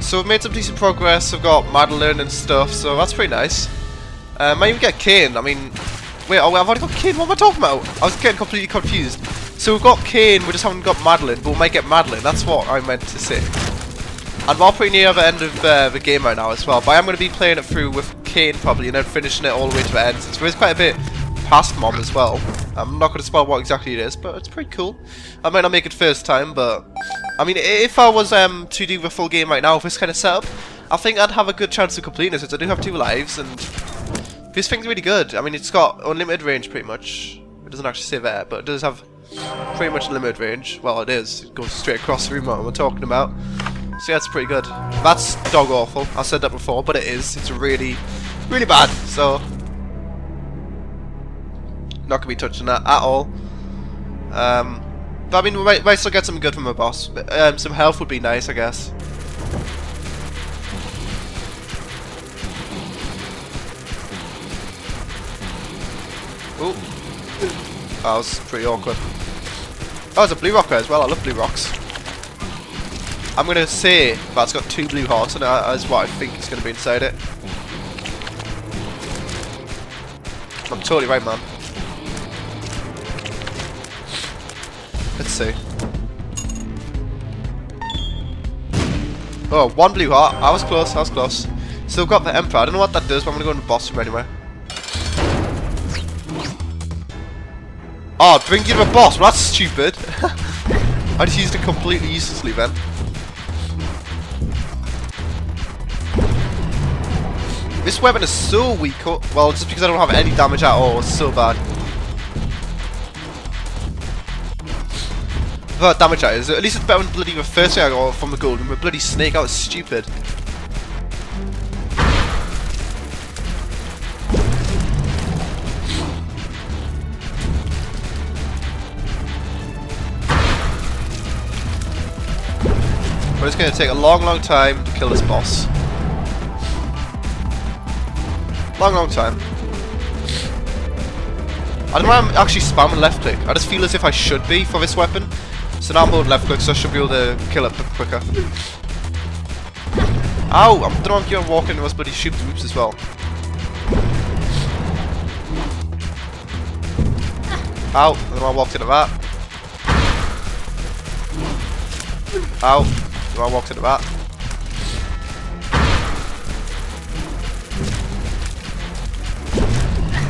So we've made some decent progress. I've got Madeline and stuff, so that's pretty nice. Uh, might even get Cain, I mean, wait, oh, I've already got Cain, What am I talking about? I was getting completely confused. So we've got Cain, we just haven't got Madeline, but we might get Madeline. That's what I meant to say. And we're pretty near the end of uh, the game right now as well. But I am going to be playing it through with Cain probably, and then finishing it all the way to the end. Since there's quite a bit past Mom as well. I'm not going to spoil what exactly it is, but it's pretty cool. I might not make it first time, but... I mean, if I was um, to do the full game right now with this kind of setup, I think I'd have a good chance of completing it, since I do have two lives, and... This thing's really good. I mean, it's got unlimited range, pretty much. It doesn't actually say there, but it does have pretty much limited range. Well, it is. It goes straight across the room what we're talking about. So yeah, it's pretty good. That's dog awful. I said that before, but it is. It's really, really bad. So, not gonna be touching that at all. Um, but I mean, we might, might still get something good from a boss. Um, some health would be nice, I guess. Ooh. That was pretty awkward. Oh, there's a blue rocker as well. I love blue rocks. I'm going to say that's got two blue hearts and that is what I think is going to be inside it. I'm totally right, man. See. Oh, one blue heart. I was close, I was close. Still got the Emperor. I don't know what that does, but I'm going to go into boss room anyway. Oh, bring you to a boss. Well, that's stupid. I just used it completely uselessly then. This weapon is so weak. Oh, well, just because I don't have any damage at all. It's so bad. What damage that is. At least it's better than bloody the first thing I got from the golden. With bloody snake, that was stupid. But it's going to take a long, long time to kill this boss. Long, long time. I don't know why I'm actually spamming left click. I just feel as if I should be for this weapon. So now I'm holding left click, so I should be able to kill it quicker. Ow! I don't know if you're walking into those bloody shoot groups as well. Ow! Don't know I walked into that. Ow! I walked into that.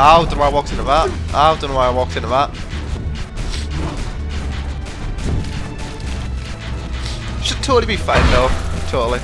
Ow, don't know why I walked into that. Ow, don't know why I walked into that. Totally be fine though. Totally.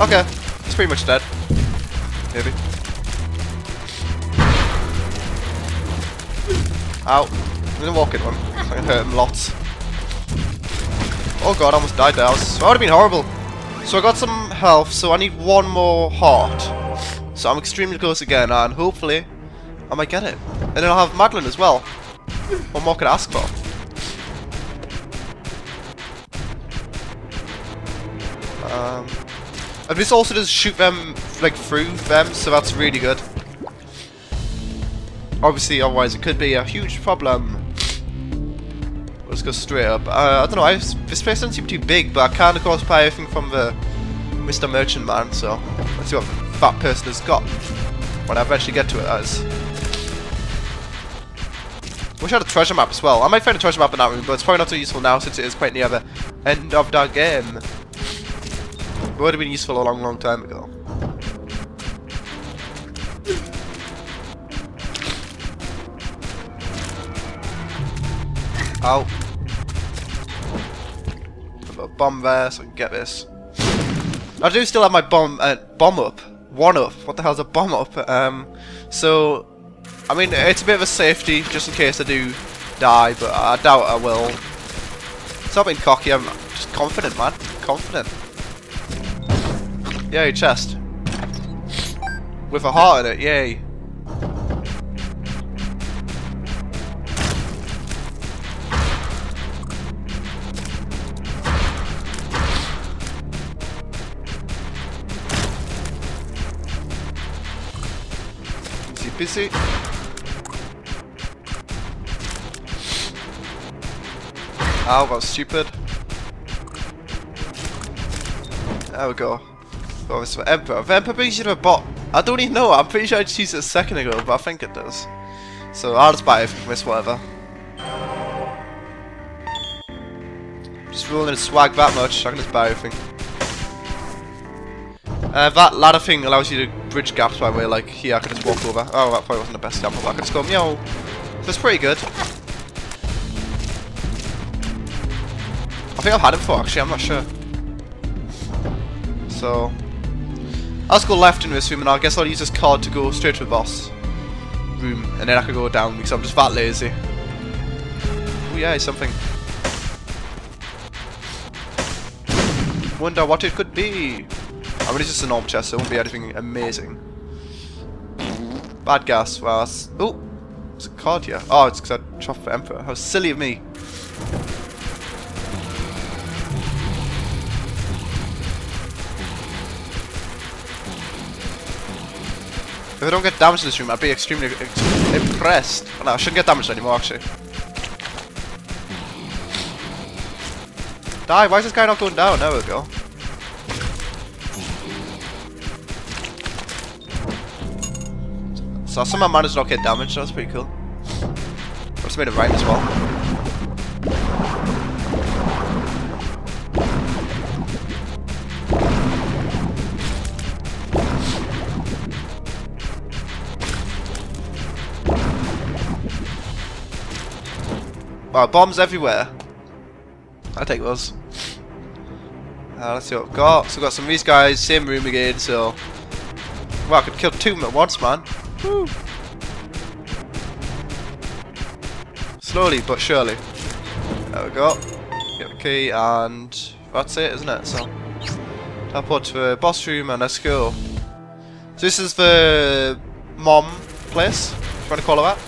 Okay, it's pretty much dead. Maybe. Ow. I'm gonna walk in one. I'm gonna hurt him lots. Oh god, I almost died there. that would have been horrible. So I got some health, so I need one more heart. So I'm extremely close again, and hopefully I might get it. And then I'll have Madeline as well. What more could I ask for? Um, and this also does shoot them, like, through them, so that's really good. Obviously, otherwise it could be a huge problem. Go straight up. Uh, I don't know, I, this place doesn't seem too big, but I can't, of course, buy everything from the Mr. Merchant Man, so let's see what that person has got when I eventually get to it, as. Wish I had a treasure map as well. I might find a treasure map in that room, but it's probably not so useful now since it is quite near the end of the game. It would have been useful a long, long time ago. Ow. Got a bomb there, so I can get this. I do still have my bomb uh, bomb up. One up. What the hell's a bomb up? Um, so, I mean, it's a bit of a safety, just in case I do die, but I doubt I will. It's not being cocky, I'm just confident, man. Confident. Yay, chest. With a heart in it, yay. Busy. Ow, that was stupid. There we go. Got this for Emperor. If Emperor brings you to a bot, I don't even know. I'm pretty sure I just used it a second ago, but I think it does. So I'll just buy it if we miss whatever. Just rolling a swag that much, I can just buy everything. Uh, that ladder thing allows you to bridge gaps by way, like here I could just walk over. Oh, that probably wasn't the best example, but I could just go meow. That's pretty good. I think I've had it before actually, I'm not sure. So, I'll just go left in this room and I guess I'll use this card to go straight to the boss room and then I can go down because I'm just that lazy. Oh yeah, something. Wonder what it could be. I mean, it's just a normal chest, so it won't be anything amazing. Bad gas. Well, that's... Oh! There's a card here. Oh, it's because I chopped for Emperor. How silly of me. If I don't get damaged in this room, I'd be extremely impressed. Oh, no, I shouldn't get damaged anymore, actually. Die! Why is this guy not going down? There we go. So somehow managed to not get damaged, that's pretty cool. I just made it right as well. Wow, bombs everywhere. i take those. Uh, let's see what we've got. So we've got some of these guys, same room again, so... Wow, I could kill two at once, man. Woo. Slowly but surely. There we go. Get the key and that's it, isn't it? So teleport to the boss room and let's go. So this is the mom place, if you to call it that.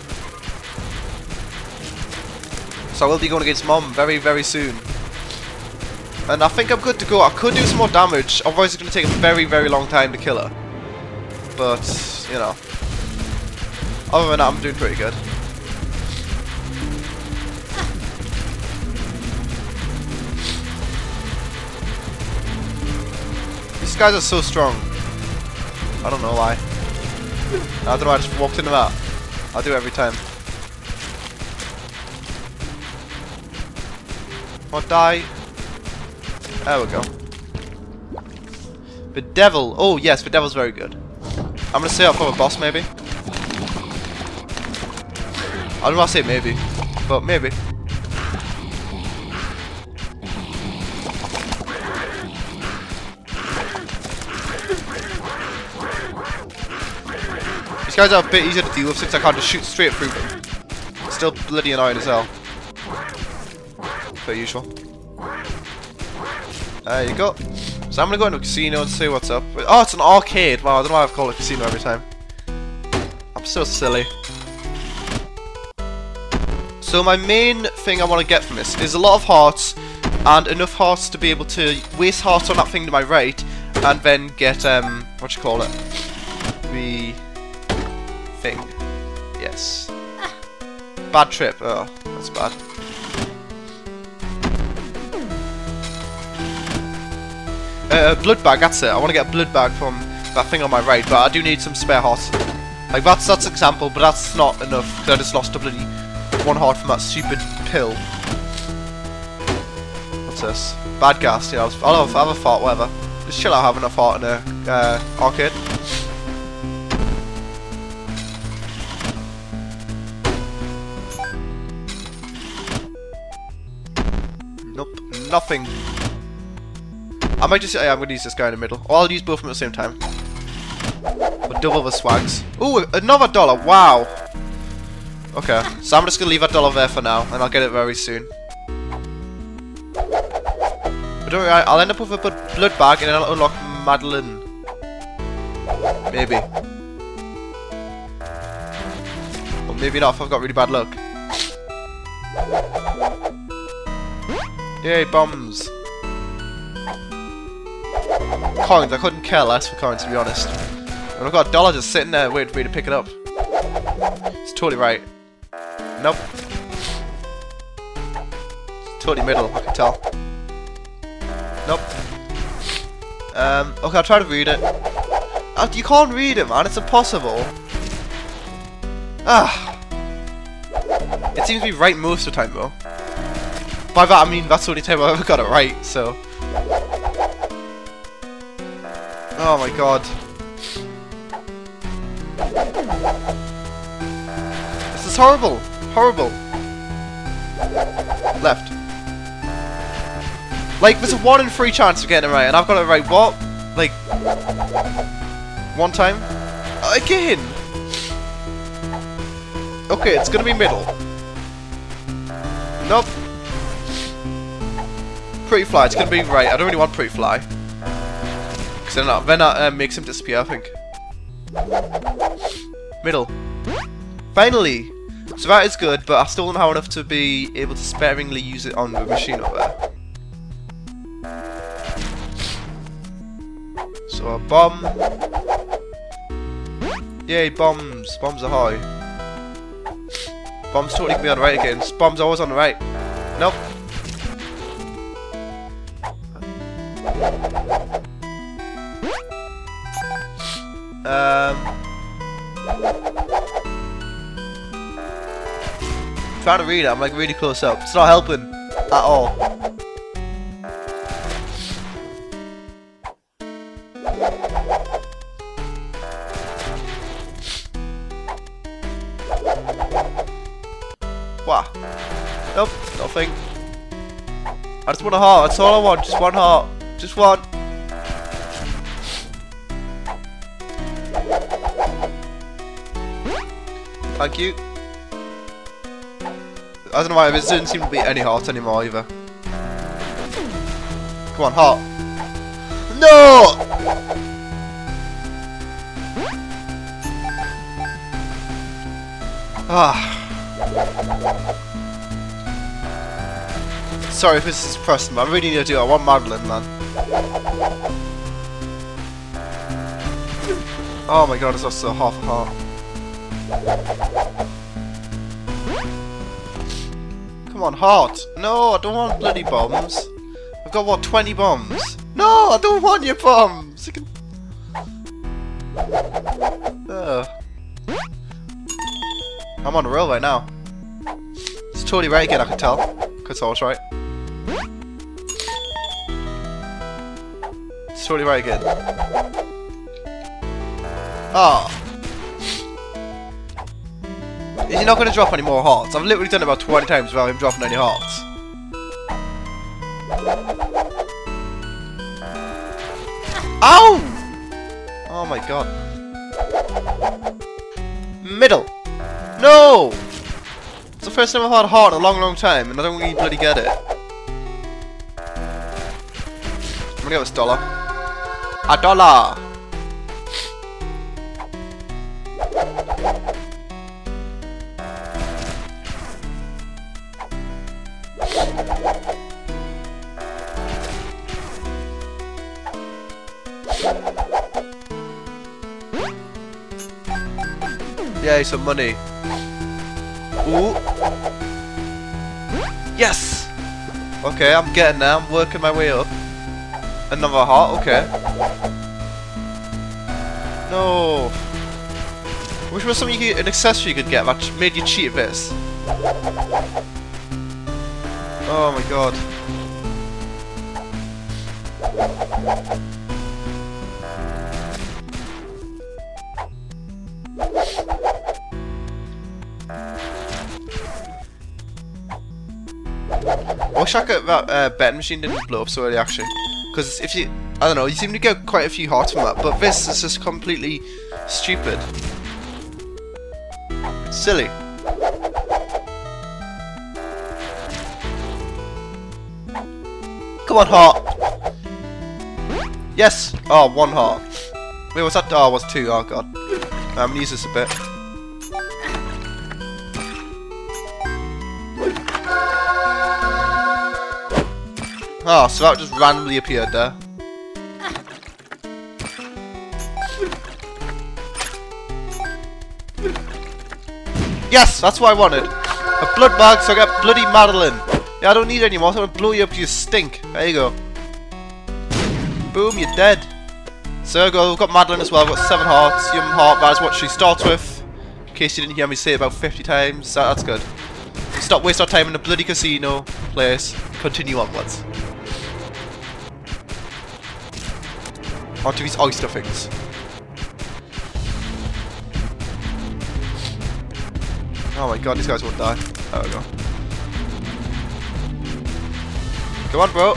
So I will be going against Mom very, very soon. And I think I'm good to go. I could do some more damage, otherwise it's going to take a very, very long time to kill her. But, you know. Other than that, I'm doing pretty good. These guys are so strong. I don't know why. I don't know, I just walked into that. I do every time. Or die. There we go. The Devil. Oh, yes, The Devil's very good. I'm to say I'll a boss, maybe. I don't want to say maybe, but maybe. These guys are a bit easier to deal with since I can't just shoot straight through them. Still bloody annoying as hell per usual. There you go. So I'm gonna go into a casino and see what's up. Oh, it's an arcade. Wow, I don't know why I've called it casino every time. I'm so silly. So my main thing I want to get from this is a lot of hearts and enough hearts to be able to waste hearts on that thing to my right and then get, um, what you call it? The thing. Yes. Bad trip. Oh, that's bad. Uh, blood bag, that's it. I want to get a blood bag from that thing on my right, but I do need some spare hearts. Like, that's that's example, but that's not enough, because I just lost a bloody one heart from that stupid pill. What's this? Bad gas, yeah, I'll, have, I'll have a fart, whatever. Just chill out having a fart in a uh, arcade. Nope, nothing. I might just, yeah, I'm to use this guy in the middle. Or I'll use both of them at the same time. We'll double the swags. Ooh, another dollar, wow. Okay, so I'm just to leave that dollar there for now, and I'll get it very soon. But don't worry, I'll end up with a blood bag, and then I'll unlock Madeline. Maybe. Or maybe not if I've got really bad luck. Yay, bombs coins. I couldn't care less for coins, to be honest. And I've got a dollar just sitting there waiting for me to pick it up. It's totally right. Nope. totally middle, I can tell. Nope. Um, okay, I'll try to read it. Uh, you can't read it, man. It's impossible. Ah. It seems to be right most of the time, though. By that, I mean that's the only time I've ever got it right, so... Oh my god. This is horrible. Horrible. Left. Like, there's a 1 in 3 chance of getting it right, and I've got it right, what? Like... One time? Again! Okay, it's gonna be middle. Nope. Pretty fly, it's gonna be right. I don't really want pretty fly. Because then that, then that uh, makes him disappear, I think. Middle. Finally! So that is good, but I still don't have enough to be able to sparingly use it on the machine over there. So a bomb. Yay, bombs. Bombs are high. Bombs totally can be on the right again. Bombs always on the right. Nope. Um, trying to read it, I'm like really close up. It's not helping at all. What? Nope, nothing. I just want a heart, that's all I want, just one heart. Just one. Thank you. I don't know why, it doesn't seem to be any hearts anymore either. Come on, heart. No! Ah. Sorry if this is pressing, but I really need to do it. I want Madeline, man. Oh my god, it's also half a heart. Come on, heart. No, I don't want bloody bombs. I've got, what, 20 bombs? No, I don't want your bombs! You can... Ugh. I'm on a roll right now. It's totally right again, I can tell. Because I was right. It's totally right again. Ah. Is he not going to drop any more hearts? I've literally done it about 20 times without him dropping any hearts. Ow! Oh my god. Middle. No! It's the first time I've had a heart in a long, long time, and I don't really bloody get it. I'm gonna get this dollar. A dollar! Yay, some money. Ooh. Yes! Okay, I'm getting there. I'm working my way up. Another heart, okay. No. Which was something could, an accessory you could get that made you cheat this. Oh my god. I wish I could, that uh, betting machine didn't blow up so early actually. Because if you, I don't know, you seem to get quite a few hearts from that, but this is just completely stupid. Silly. Come on, heart. Yes. Oh, one heart. Wait, what's that? Oh, was two. Oh god. I'm gonna use this a bit. Oh, so that just randomly appeared there. Yes, that's what I wanted. A blood bag, so I get bloody Madeline. Yeah, I don't need any more, so I'm gonna blow you up to you stink. There you go. Boom, you're dead. So go, we've got Madeline as well, I've got seven hearts. Yum heart, that is what she starts with. In case you didn't hear me say it about 50 times, that, that's good. Stop waste our time in a bloody casino place. Continue onwards. Onto these oyster things. Oh my god, these guys won't die. There we go. Come on, bro.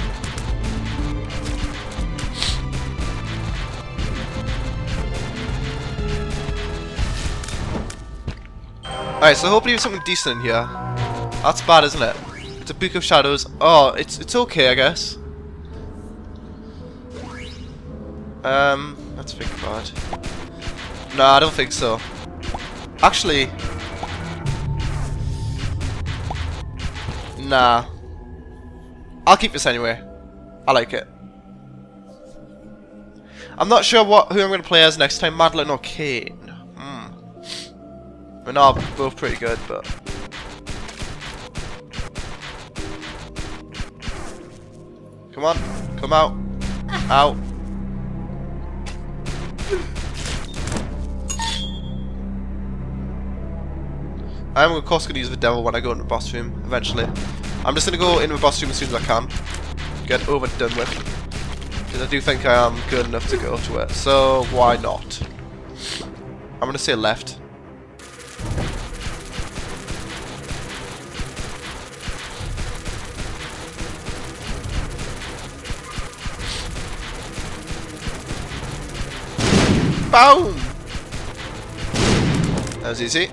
Alright, so hopefully there's something decent in here. That's bad, isn't it? A Book of Shadows. Oh, it's it's okay, I guess. Um, let's think about. No, I don't think so. Actually, nah. I'll keep this anyway. I like it. I'm not sure what who I'm going to play as next time, Madeline or Cain. Hmm. They're not both pretty good, but... Come on, come out. Out. I'm of course going to use the devil when I go into the boss room, eventually. I'm just going to go into the boss room as soon as I can. Get over done with. Because I do think I am good enough to go to it, so why not? I'm going to say left. Boom! That was easy.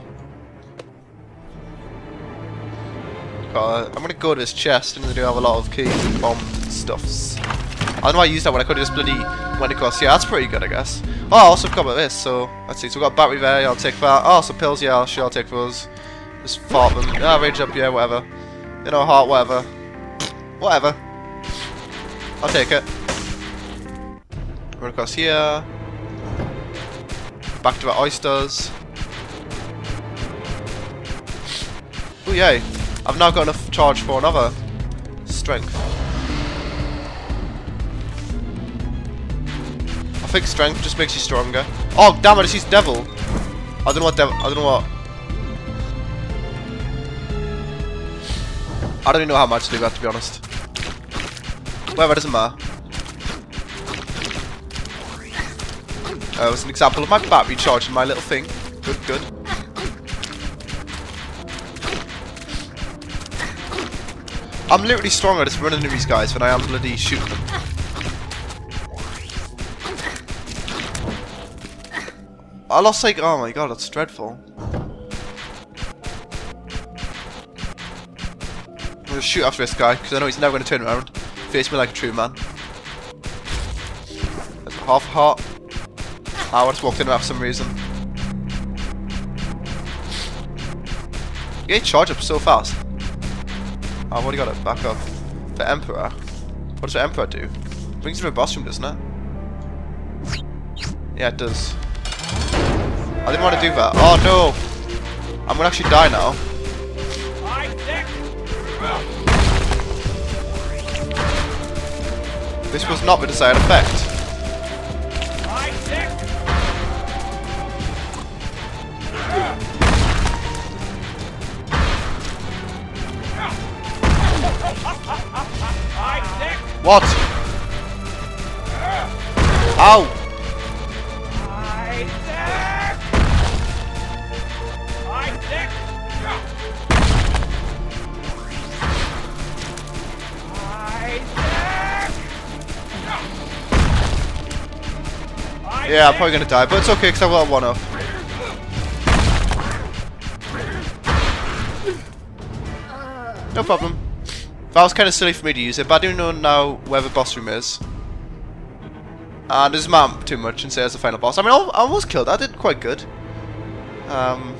I'm gonna go to this chest and they do have a lot of keys and bombs and stuffs. I know I used that when I could have just bloody went across. Yeah, that's pretty good, I guess. Oh, I also about this, so let's see. So we've got battery there, yeah, I'll take that. Oh, some pills, yeah, I'll, sure, I'll take those. Just fart them. Yeah, range up, yeah, whatever. You know, heart, whatever. Whatever. I'll take it. Run across here. Back to our oysters. Oh yay. I've now got enough charge for another strength. I think strength just makes you stronger. Oh damn it, it's devil. I don't know what devil I don't know what I don't even know how much to do that to be honest. Whatever, doesn't matter. Uh, was an example of my battery charging my little thing. Good, good. I'm literally stronger just running into these guys than I am bloody shooting them. I lost like, oh my god, that's dreadful. I'm gonna shoot after this guy, because I know he's never gonna turn around. Face me like a true man. A half heart. I just walked there for some reason. You get charge up so fast. What do you got to back up? The Emperor. What does the Emperor do? Brings to a boss room, doesn't it? Yeah, it does. I didn't want to do that. Oh no! I'm gonna actually die now. This was not the desired effect. What? Ow! Yeah, I'm probably gonna die, but it's okay because I've got one up. No problem. That was kind of silly for me to use it, but I do know now where the boss room is. And map too much and say as the final boss. I mean, I almost killed. I did quite good. Um,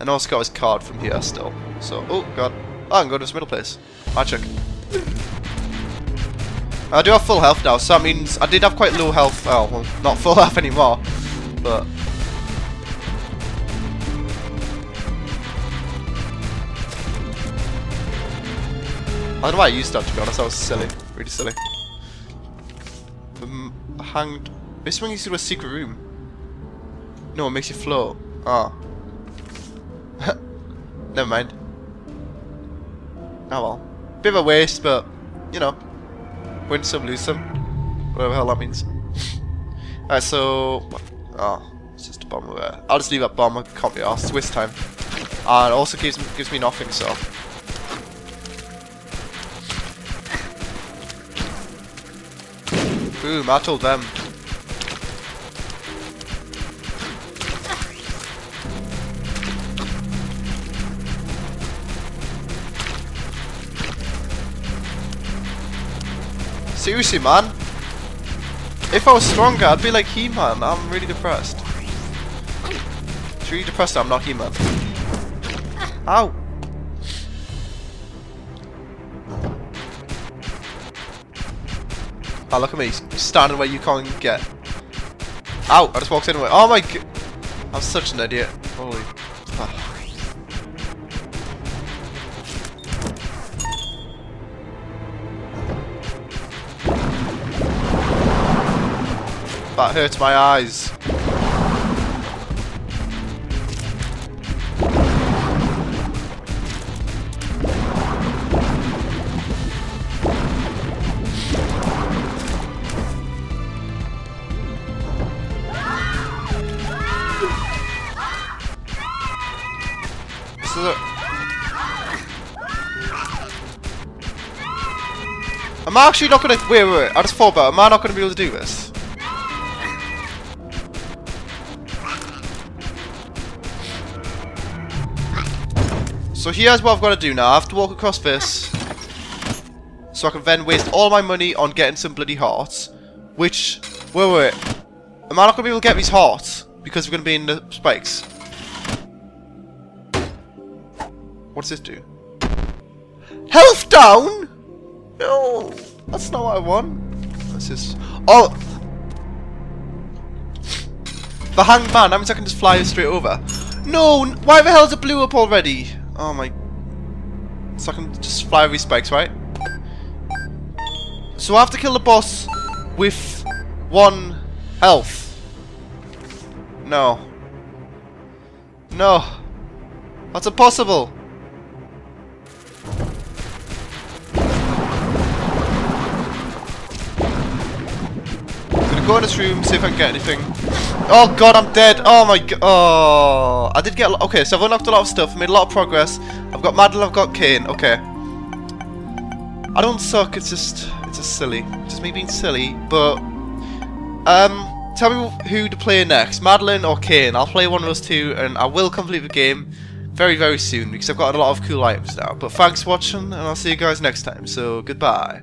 and also got his card from here still. So, oh god. Oh, I can go to this middle place. Magic. I do have full health now, so that means I did have quite low health. Oh, well, not full health anymore. But I don't know why I used that to be honest, that was silly. Really silly. The hanged... This one you to a secret room. No, it makes you float. Ah. Never mind. Oh well. Bit of a waste, but, you know. Win some, lose some. Whatever the hell that means. Alright, so... Oh, it's just a bomb there. I'll just leave that bomb, I can't be. It's waste time. And it also gives gives me nothing, so... Boom, I told them. Seriously, man. If I was stronger, I'd be like He-Man. I'm really depressed. It's really depressed I'm not He-Man. Ow. Oh, look at me, standing where you can't get. Ow, I just walked in away. Oh my god. I'm such an idiot. Holy. fuck. That hurts my eyes. Am I actually not gonna... Wait, wait, wait. I just thought about it. Am I not gonna be able to do this? So here's what I've got to do now. I have to walk across this. So I can then waste all my money on getting some bloody hearts. Which... Wait, wait. Am I not to be able to get these hearts? Because we're going to be in the spikes. What does this do? Health down? No. That's not what I want. That's just... Oh! The hanged man. That means I can just fly straight over. No! Why the hell is it blew up already? Oh my... So I can just fly these spikes, right? So I have to kill the boss with one health. No. No. That's impossible. Go in this room, see if I can get anything. Oh god, I'm dead. Oh my god. Oh, I did get. Okay, so I've unlocked a lot of stuff. Made a lot of progress. I've got Madeline. I've got Cain. Okay. I don't suck. It's just, it's just silly. It's just me being silly. But, um, tell me who to play next, Madeline or Cain. I'll play one of those two, and I will complete the game very, very soon because I've got a lot of cool items now. But thanks for watching, and I'll see you guys next time. So goodbye.